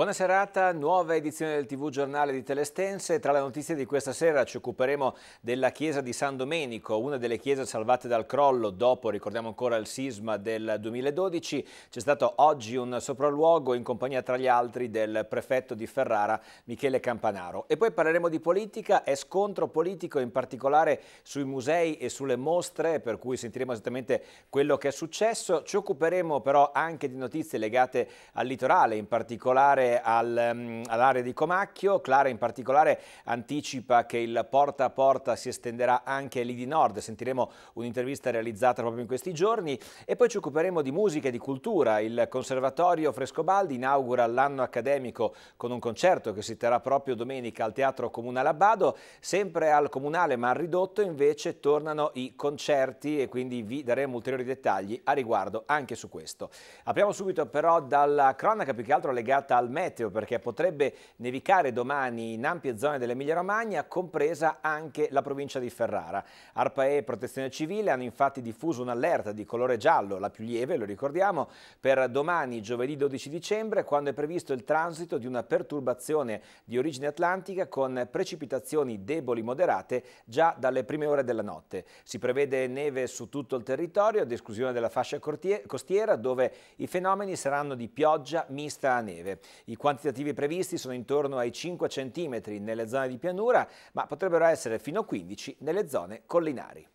Buona serata, nuova edizione del TV Giornale di Telestense. Tra le notizie di questa sera ci occuperemo della chiesa di San Domenico, una delle chiese salvate dal crollo dopo, ricordiamo ancora, il sisma del 2012. C'è stato oggi un sopralluogo in compagnia tra gli altri del prefetto di Ferrara, Michele Campanaro. E poi parleremo di politica e scontro politico in particolare sui musei e sulle mostre, per cui sentiremo esattamente quello che è successo. Ci occuperemo però anche di notizie legate al litorale, in particolare al, um, all'area di Comacchio. Clara in particolare anticipa che il porta a porta si estenderà anche lì di nord. Sentiremo un'intervista realizzata proprio in questi giorni e poi ci occuperemo di musica e di cultura. Il Conservatorio Frescobaldi inaugura l'anno accademico con un concerto che si terrà proprio domenica al Teatro Comunale Abbado. Sempre al Comunale ma ridotto invece tornano i concerti e quindi vi daremo ulteriori dettagli a riguardo anche su questo. Apriamo subito però dalla cronaca più che altro legata al meteo perché potrebbe nevicare domani in ampie zone dell'Emilia Romagna, compresa anche la provincia di Ferrara. ARPA e Protezione Civile hanno infatti diffuso un'allerta di colore giallo, la più lieve, lo ricordiamo, per domani, giovedì 12 dicembre, quando è previsto il transito di una perturbazione di origine atlantica con precipitazioni deboli moderate già dalle prime ore della notte. Si prevede neve su tutto il territorio, ad esclusione della fascia costiera, dove i fenomeni saranno di pioggia mista a neve. I quantitativi previsti sono intorno ai 5 cm nelle zone di pianura, ma potrebbero essere fino a 15 nelle zone collinari.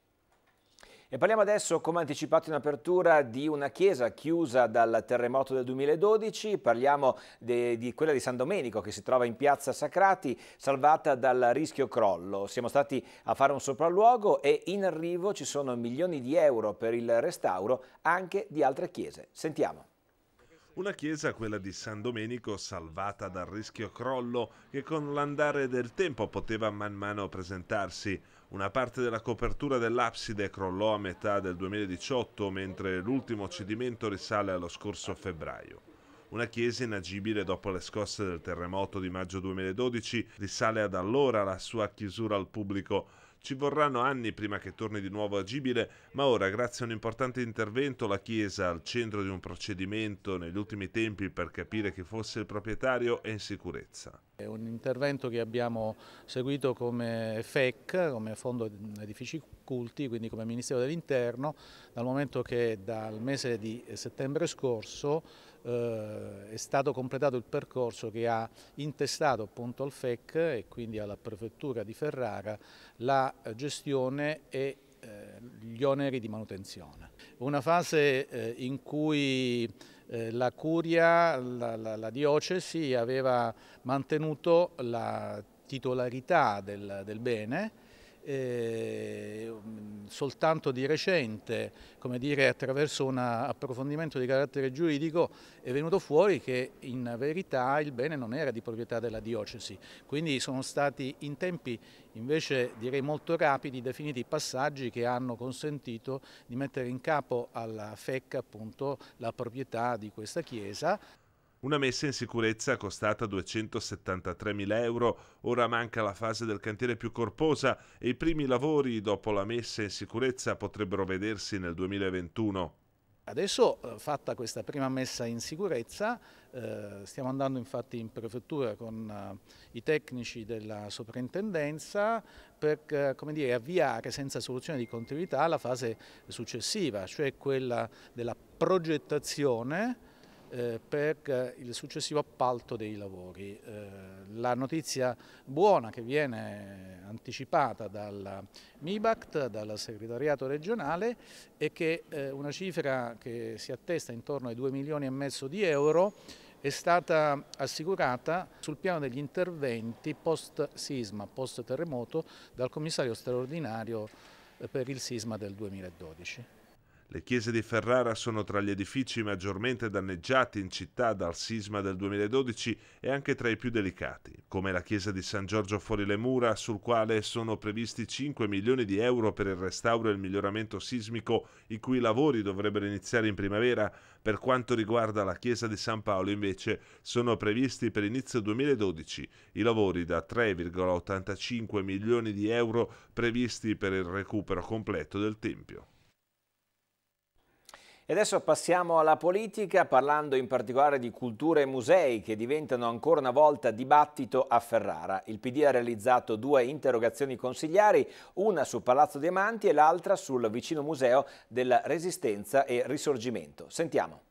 E parliamo adesso, come anticipato in apertura, di una chiesa chiusa dal terremoto del 2012, parliamo de, di quella di San Domenico che si trova in piazza Sacrati, salvata dal rischio crollo. Siamo stati a fare un sopralluogo e in arrivo ci sono milioni di euro per il restauro anche di altre chiese. Sentiamo. Una chiesa, quella di San Domenico, salvata dal rischio crollo che con l'andare del tempo poteva man mano presentarsi. Una parte della copertura dell'abside crollò a metà del 2018, mentre l'ultimo cedimento risale allo scorso febbraio. Una chiesa inagibile dopo le scosse del terremoto di maggio 2012 risale ad allora la sua chiusura al pubblico ci vorranno anni prima che torni di nuovo agibile, ma ora, grazie a un importante intervento, la Chiesa, al centro di un procedimento negli ultimi tempi per capire chi fosse il proprietario, è in sicurezza. È un intervento che abbiamo seguito come FEC, come Fondo Edifici Culti, quindi come Ministero dell'Interno, dal momento che dal mese di settembre scorso eh, è stato completato il percorso che ha intestato appunto al FEC e quindi alla Prefettura di Ferrara la gestione e eh, gli oneri di manutenzione. Una fase eh, in cui eh, la curia, la, la, la, diocesi aveva mantenuto la titolarità del, del bene eh, soltanto di recente, come dire, attraverso un approfondimento di carattere giuridico, è venuto fuori che in verità il bene non era di proprietà della diocesi, quindi sono stati in tempi invece direi molto rapidi definiti passaggi che hanno consentito di mettere in capo alla FEC appunto la proprietà di questa chiesa. Una messa in sicurezza costata 273.000 euro, ora manca la fase del cantiere più corposa e i primi lavori dopo la messa in sicurezza potrebbero vedersi nel 2021. Adesso, eh, fatta questa prima messa in sicurezza, eh, stiamo andando infatti in prefettura con eh, i tecnici della soprintendenza per eh, dire, avviare senza soluzione di continuità la fase successiva, cioè quella della progettazione per il successivo appalto dei lavori. Eh, la notizia buona che viene anticipata dal MIBACT, dal segretariato regionale, è che eh, una cifra che si attesta intorno ai 2 milioni e mezzo di euro è stata assicurata sul piano degli interventi post sisma, post terremoto dal commissario straordinario per il sisma del 2012. Le chiese di Ferrara sono tra gli edifici maggiormente danneggiati in città dal sisma del 2012 e anche tra i più delicati, come la chiesa di San Giorgio fuori le mura, sul quale sono previsti 5 milioni di euro per il restauro e il miglioramento sismico, i cui lavori dovrebbero iniziare in primavera. Per quanto riguarda la chiesa di San Paolo, invece, sono previsti per inizio 2012 i lavori da 3,85 milioni di euro previsti per il recupero completo del Tempio. E adesso passiamo alla politica parlando in particolare di cultura e musei che diventano ancora una volta dibattito a Ferrara. Il PD ha realizzato due interrogazioni consigliari, una su Palazzo Diamanti e l'altra sul vicino museo della Resistenza e Risorgimento. Sentiamo.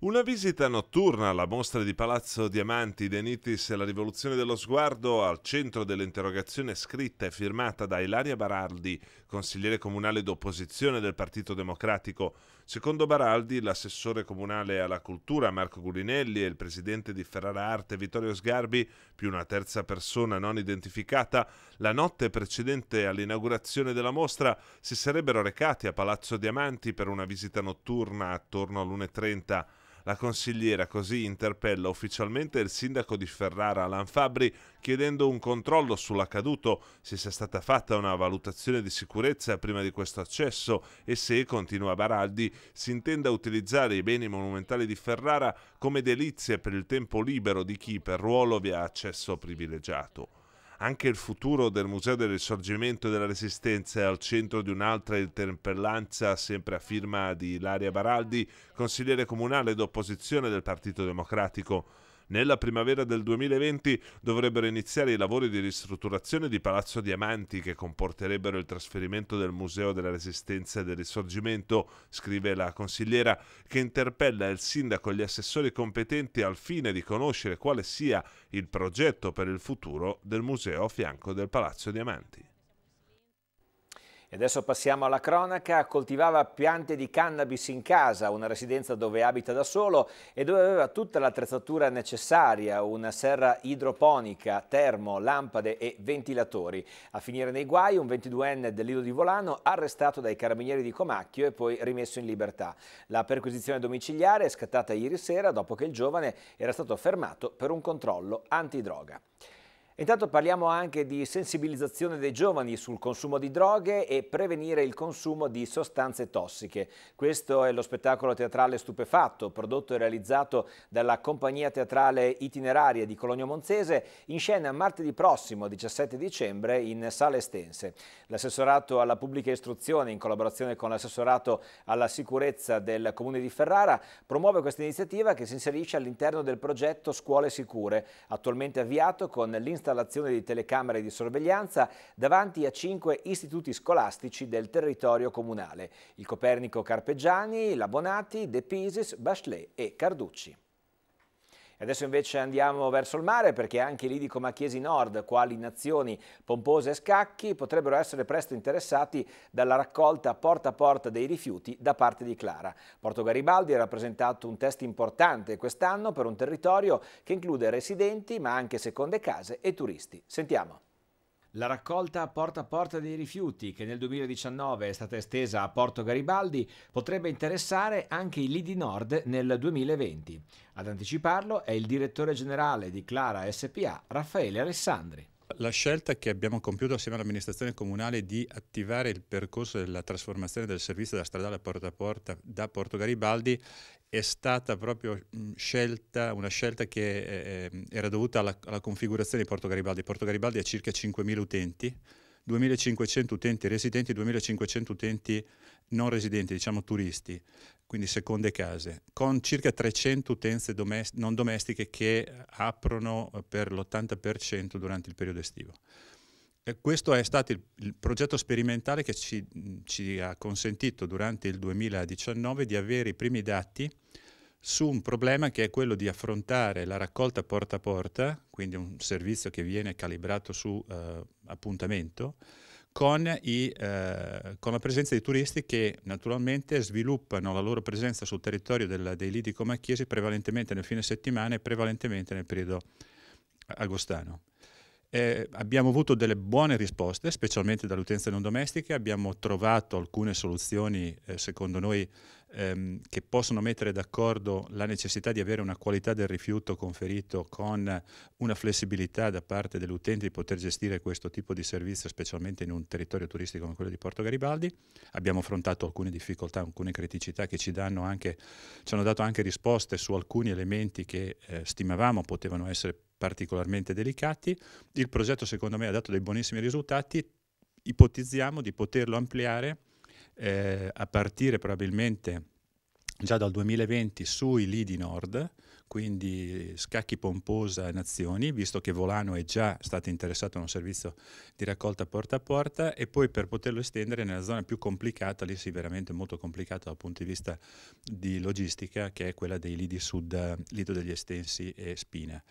Una visita notturna alla mostra di Palazzo Diamanti, Denitis e la rivoluzione dello sguardo al centro dell'interrogazione scritta e firmata da Ilaria Baraldi, consigliere comunale d'opposizione del Partito Democratico. Secondo Baraldi, l'assessore comunale alla cultura Marco Gulinelli e il presidente di Ferrara Arte Vittorio Sgarbi, più una terza persona non identificata, la notte precedente all'inaugurazione della mostra si sarebbero recati a Palazzo Diamanti per una visita notturna attorno all'1.30. La consigliera così interpella ufficialmente il sindaco di Ferrara, Alan Fabri, chiedendo un controllo sull'accaduto, se sia stata fatta una valutazione di sicurezza prima di questo accesso e se, continua Baraldi, si intenda utilizzare i beni monumentali di Ferrara come delizie per il tempo libero di chi per ruolo vi ha accesso privilegiato. Anche il futuro del Museo del Risorgimento e della Resistenza è al centro di un'altra interpellanza, sempre a firma di Ilaria Baraldi, consigliere comunale d'opposizione del Partito Democratico. Nella primavera del 2020 dovrebbero iniziare i lavori di ristrutturazione di Palazzo Diamanti che comporterebbero il trasferimento del Museo della Resistenza e del Risorgimento, scrive la consigliera, che interpella il sindaco e gli assessori competenti al fine di conoscere quale sia il progetto per il futuro del museo a fianco del Palazzo Diamanti. E adesso passiamo alla cronaca. Coltivava piante di cannabis in casa, una residenza dove abita da solo e dove aveva tutta l'attrezzatura necessaria, una serra idroponica, termo, lampade e ventilatori. A finire nei guai un 22enne dell'Ido di Volano arrestato dai carabinieri di Comacchio e poi rimesso in libertà. La perquisizione domiciliare è scattata ieri sera dopo che il giovane era stato fermato per un controllo antidroga. Intanto parliamo anche di sensibilizzazione dei giovani sul consumo di droghe e prevenire il consumo di sostanze tossiche. Questo è lo spettacolo teatrale Stupefatto, prodotto e realizzato dalla compagnia teatrale itineraria di Cologno Monzese, in scena martedì prossimo, 17 dicembre, in sala estense. L'assessorato alla pubblica istruzione, in collaborazione con l'assessorato alla sicurezza del Comune di Ferrara, promuove questa iniziativa che si inserisce all'interno del progetto Scuole Sicure, attualmente avviato con l'installazione l'installazione di telecamere di sorveglianza davanti a cinque istituti scolastici del territorio comunale, il Copernico Carpeggiani, la Bonati, De Pisis, Bachelet e Carducci. Adesso invece andiamo verso il mare perché anche i lidi Chiesi Nord, quali nazioni Pompose e Scacchi, potrebbero essere presto interessati dalla raccolta porta a porta dei rifiuti da parte di Clara. Porto Garibaldi ha rappresentato un test importante quest'anno per un territorio che include residenti ma anche seconde case e turisti. Sentiamo. La raccolta porta a porta dei rifiuti, che nel 2019 è stata estesa a Porto Garibaldi, potrebbe interessare anche i Lidi Nord nel 2020. Ad anticiparlo è il direttore generale di Clara SPA, Raffaele Alessandri. La scelta che abbiamo compiuto assieme all'amministrazione comunale di attivare il percorso della trasformazione del servizio della stradale porta a porta da Porto Garibaldi è stata proprio scelta, una scelta che eh, era dovuta alla, alla, configurazione di Porto Garibaldi. Porto Garibaldi ha circa 5.000 utenti, 2.500 utenti residenti, 2.500 utenti non residenti, diciamo turisti, quindi seconde case, con circa 300 utenze domest non domestiche che aprono per l'80% durante il periodo estivo. E questo è stato il, il progetto sperimentale che ci, ci, ha consentito durante il 2019 di avere i primi dati su un problema che è quello di affrontare la raccolta porta a porta, quindi un servizio che viene calibrato su uh, appuntamento, con, i, uh, con, la presenza di turisti che naturalmente sviluppano la loro presenza sul territorio del, dei lidi comacchiesi prevalentemente nel fine settimana e prevalentemente nel periodo agostano. Eh, abbiamo avuto delle buone risposte, specialmente dalle utenze non domestiche, abbiamo trovato alcune soluzioni, eh, secondo noi, ehm, che possono mettere d'accordo la necessità di avere una qualità del rifiuto conferito con una flessibilità da parte dell'utente di poter gestire questo tipo di servizio, specialmente in un territorio turistico come quello di Porto Garibaldi. Abbiamo affrontato alcune difficoltà, alcune criticità che ci, anche, ci hanno dato anche risposte su alcuni elementi che eh, stimavamo potevano essere particolarmente delicati. Il progetto secondo me ha dato dei buonissimi risultati, ipotizziamo di poterlo ampliare eh, a partire probabilmente già dal 2020 sui lidi nord, quindi scacchi pomposa nazioni, visto che Volano è già stato interessato a un servizio di raccolta porta a porta e poi per poterlo estendere nella zona più complicata, lì sì veramente molto complicata dal punto di vista di logistica, che è quella dei lidi sud, Lido degli Estensi e Spina.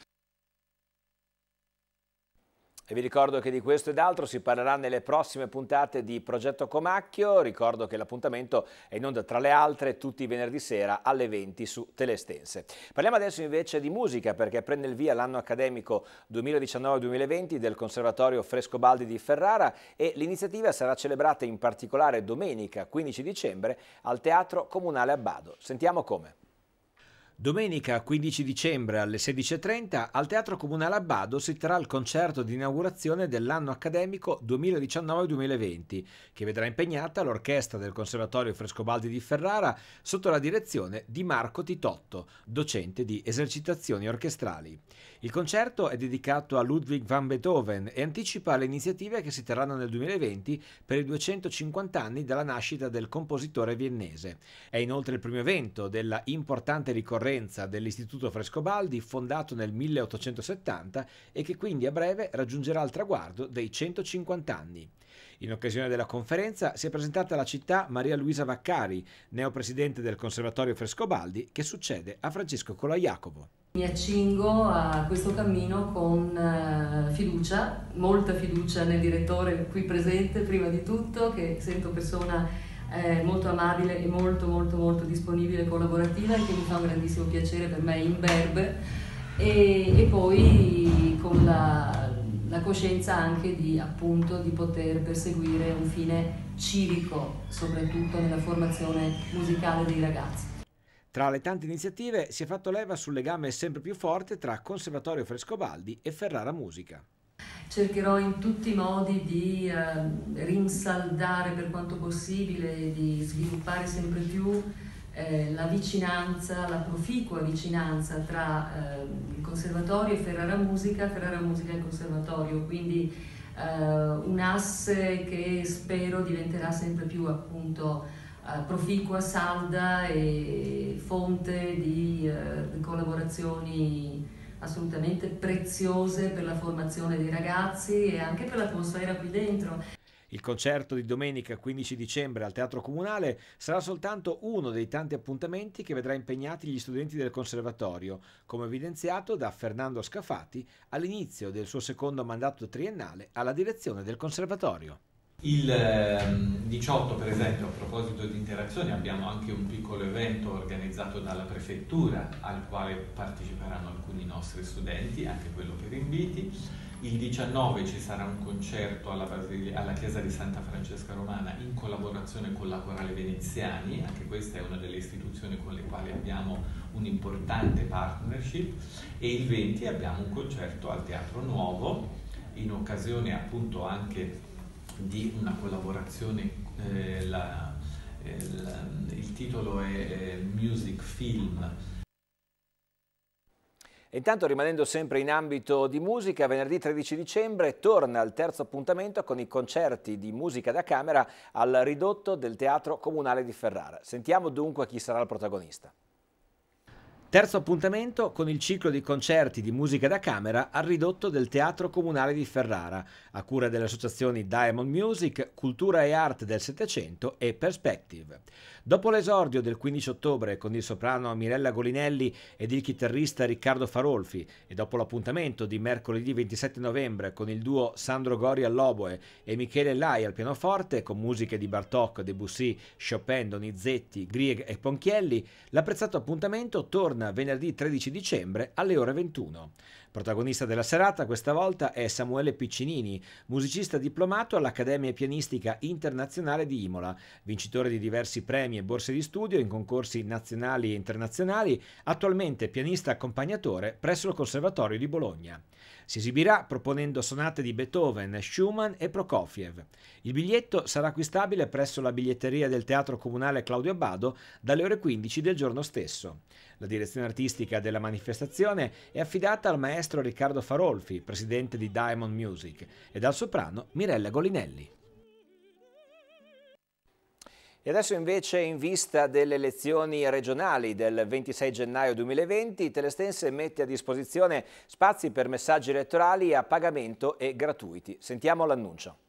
E vi ricordo che di questo ed altro si parlerà nelle prossime puntate di Progetto Comacchio. Ricordo che l'appuntamento è in onda tra le altre tutti i venerdì sera alle 20 su Telestense. Parliamo adesso invece di musica perché prende il via l'anno accademico 2019-2020 del Conservatorio Frescobaldi di Ferrara e l'iniziativa sarà celebrata in particolare domenica 15 dicembre al Teatro Comunale Abbado. Sentiamo come. Domenica 15 dicembre alle 16.30 al Teatro Comunale Abbado si terrà il concerto di inaugurazione dell'anno accademico 2019-2020 che vedrà impegnata l'orchestra del Conservatorio Frescobaldi di Ferrara sotto la direzione di Marco Titotto, docente di esercitazioni orchestrali. Il concerto è dedicato a Ludwig van Beethoven e anticipa le iniziative che si terranno nel 2020 per i 250 anni dalla nascita del compositore viennese. È inoltre il primo evento della importante ricorrenza concorrenza dell'Istituto Frescobaldi fondato nel 1870 e che quindi a breve raggiungerà il traguardo dei 150 anni. In occasione della conferenza si è presentata alla città Maria Luisa Vaccari, neopresidente del Conservatorio Frescobaldi, che succede a Francesco Colaiacovo. Mi accingo a questo cammino con eh, fiducia, molta fiducia nel direttore qui presente prima di tutto, che sento persona eh, molto amabile e molto molto molto disponibile e collaborativa e che mi fa un grandissimo piacere per me in berbe e, e poi con la, la, coscienza anche di, appunto, di poter perseguire un fine civico, soprattutto nella formazione musicale dei ragazzi. Tra le tante iniziative si è fatto leva sul legame sempre più forte tra Conservatorio Frescobaldi e Ferrara Musica cercherò in tutti i modi di eh, rinsaldare per quanto possibile, di sviluppare sempre più eh, la vicinanza, la proficua vicinanza tra eh, il conservatorio e Ferrara Musica, Ferrara Musica e il conservatorio, quindi eh, un asse che spero diventerà sempre più appunto eh, proficua, salda e fonte di eh, collaborazioni assolutamente preziose per la formazione dei ragazzi e anche per l'atmosfera qui dentro. Il concerto di domenica 15 dicembre al Teatro Comunale sarà soltanto uno dei tanti appuntamenti che vedrà impegnati gli studenti del Conservatorio, come evidenziato da Fernando Scafati all'inizio del suo secondo mandato triennale alla direzione del Conservatorio. Il 18 ehm, per esempio a proposito di interazioni abbiamo anche un piccolo evento organizzato dalla prefettura al quale parteciperanno alcuni nostri studenti, anche quello per inviti. Il 19 ci sarà un concerto alla, alla chiesa di Santa Francesca Romana in collaborazione con la Corale Veneziani, anche questa è una delle istituzioni con le quali abbiamo un'importante partnership e il 20 abbiamo un concerto al Teatro Nuovo in occasione appunto anche di una collaborazione, eh, la, eh, il, il titolo è Music Film. Intanto rimanendo sempre in ambito di musica, venerdì 13 dicembre torna il terzo appuntamento con i concerti di musica da camera al ridotto del Teatro Comunale di Ferrara. Sentiamo dunque chi sarà il protagonista. Terzo appuntamento con il ciclo di concerti di musica da camera al ridotto del Teatro Comunale di Ferrara, a cura delle associazioni Diamond Music, Cultura e Arte del Settecento e Perspective. Dopo l'esordio del 15 ottobre con il soprano Mirella Golinelli ed il chitarrista Riccardo Farolfi e dopo l'appuntamento di mercoledì 27 novembre con il duo Sandro Gori all'oboe e Michele Lai al pianoforte con musiche di Bartok, Debussy, Chopin, Donizetti, Grieg e Ponchielli, l'apprezzato appuntamento torna venerdì 13 dicembre alle ore 21. Protagonista della serata questa volta è Samuele Piccinini, musicista diplomato all'Accademia Pianistica Internazionale di Imola, vincitore di diversi premi e borse di studio in concorsi nazionali e internazionali, attualmente pianista accompagnatore presso il Conservatorio di Bologna. Si esibirà proponendo sonate di Beethoven, Schumann e Prokofiev. Il biglietto sarà acquistabile presso la biglietteria del Teatro Comunale Claudio Abbado dalle ore 15 del giorno stesso. La direzione artistica della manifestazione è affidata al maestro Riccardo Farolfi, presidente di Diamond Music, e dal soprano Mirella Golinelli. E adesso invece in vista delle elezioni regionali del 26 gennaio 2020, Telestense mette a disposizione spazi per messaggi elettorali a pagamento e gratuiti. Sentiamo l'annuncio.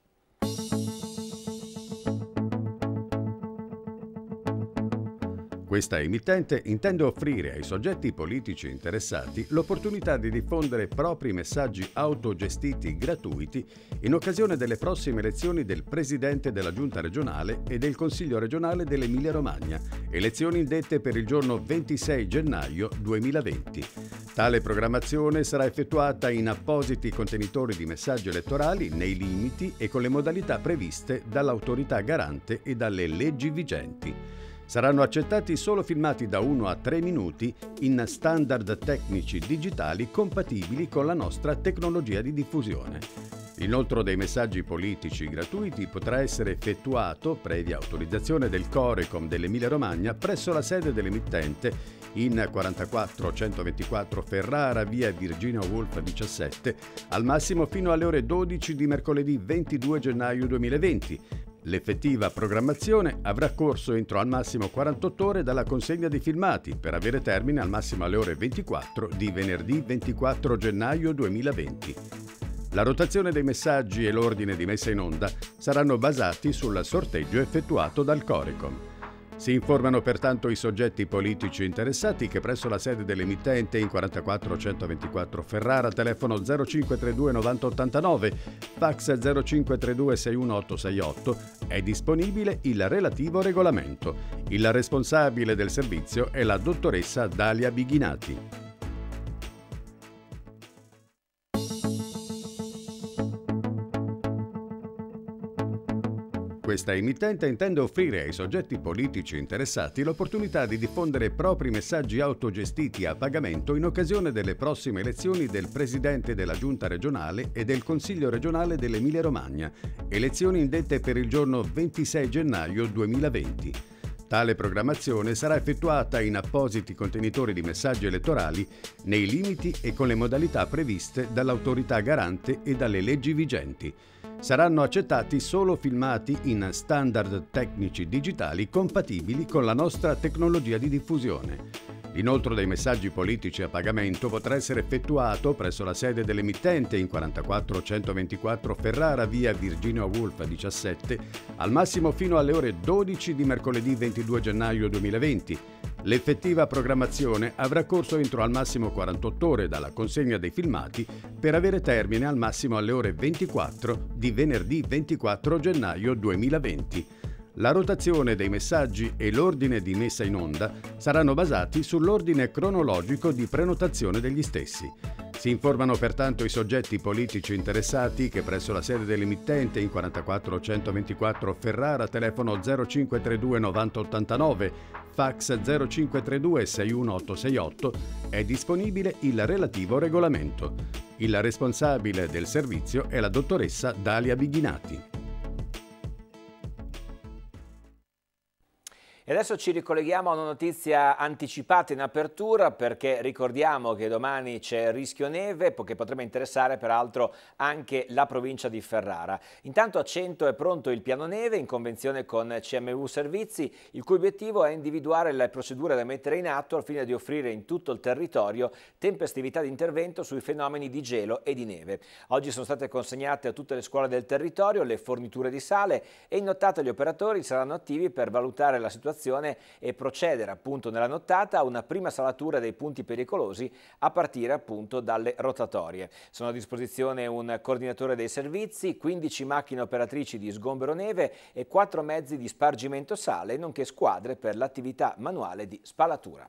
Questa emittente intende offrire ai soggetti politici interessati l'opportunità di diffondere propri messaggi autogestiti gratuiti in occasione delle prossime elezioni del Presidente della Giunta regionale e del Consiglio regionale dell'Emilia-Romagna, elezioni indette per il giorno 26 gennaio 2020. Tale programmazione sarà effettuata in appositi contenitori di messaggi elettorali nei limiti e con le modalità previste dall'autorità garante e dalle leggi vigenti. Saranno accettati solo filmati da 1 a 3 minuti in standard tecnici digitali compatibili con la nostra tecnologia di diffusione. L'inoltro dei messaggi politici gratuiti potrà essere effettuato, previa autorizzazione del Corecom dell'Emilia Romagna, presso la sede dell'emittente in 44 124 Ferrara, via Virginia Woolf 17, al massimo fino alle ore 12 di mercoledì 22 gennaio 2020, L'effettiva programmazione avrà corso entro al massimo 48 ore dalla consegna dei filmati per avere termine al massimo alle ore 24 di venerdì 24 gennaio 2020. La rotazione dei messaggi e l'ordine di messa in onda saranno basati sul sorteggio effettuato dal Corecom. Si informano pertanto i soggetti politici interessati che presso la sede dell'emittente in 44 124 Ferrara, telefono 0532 9089, fax 0532 61868, è disponibile il relativo regolamento. Il responsabile del servizio è la dottoressa Dalia Bighinati. Questa emittente intende offrire ai soggetti politici interessati l'opportunità di diffondere propri messaggi autogestiti a pagamento in occasione delle prossime elezioni del Presidente della Giunta regionale e del Consiglio regionale dell'Emilia-Romagna, elezioni indette per il giorno 26 gennaio 2020. Tale programmazione sarà effettuata in appositi contenitori di messaggi elettorali nei limiti e con le modalità previste dall'autorità garante e dalle leggi vigenti saranno accettati solo filmati in standard tecnici digitali compatibili con la nostra tecnologia di diffusione. L'inoltro dei messaggi politici a pagamento potrà essere effettuato presso la sede dell'emittente in 44 124 Ferrara via Virginia Woolf 17 al massimo fino alle ore 12 di mercoledì 22 gennaio 2020 L'effettiva programmazione avrà corso entro al massimo 48 ore dalla consegna dei filmati per avere termine al massimo alle ore 24 di venerdì 24 gennaio 2020. La rotazione dei messaggi e l'ordine di messa in onda saranno basati sull'ordine cronologico di prenotazione degli stessi. Si informano pertanto i soggetti politici interessati che presso la sede dell'emittente in 44 124 Ferrara, telefono 0532 9089, fax 0532 61868, è disponibile il relativo regolamento. Il responsabile del servizio è la dottoressa Dalia Bighinati. E adesso ci ricolleghiamo a una notizia anticipata in apertura perché ricordiamo che domani c'è rischio neve che potrebbe interessare peraltro anche la provincia di Ferrara. Intanto a Cento è pronto il piano neve in convenzione con CMU Servizi il cui obiettivo è individuare le procedure da mettere in atto al fine di offrire in tutto il territorio tempestività di intervento sui fenomeni di gelo e di neve. Oggi sono state consegnate a tutte le scuole del territorio le forniture di sale e in nottata gli operatori saranno attivi per valutare la situazione situazione e procedere appunto nella nottata a una prima salatura dei punti pericolosi a partire appunto dalle rotatorie. Sono a disposizione un coordinatore dei servizi, 15 macchine operatrici di sgombero neve e 4 mezzi di spargimento sale, nonché squadre per l'attività manuale di spalatura.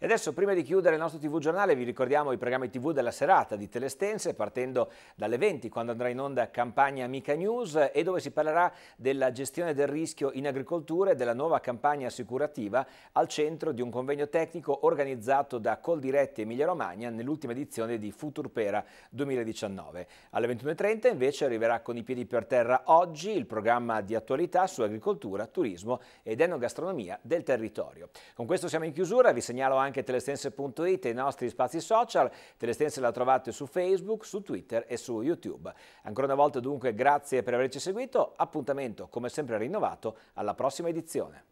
E adesso, prima di chiudere il nostro TV giornale, vi ricordiamo i programmi TV della serata di Telestense, partendo dalle 20, quando andrà in onda Campagna Amica News, e dove si parlerà della gestione del rischio in agricoltura e della nuova campagna assicurativa al centro di un convegno tecnico organizzato da Coldiretti Emilia Romagna nell'ultima edizione di Futurpera 2019. Alle 21.30 invece arriverà con i piedi per terra oggi il programma di attualità su agricoltura, turismo ed enogastronomia del territorio. Con questo siamo in chiusura, vi segnalo anche anche telestense.it e i nostri spazi social. Telestense la trovate su Facebook, su Twitter e su YouTube. Ancora una volta dunque grazie per averci seguito, appuntamento come sempre rinnovato alla prossima edizione.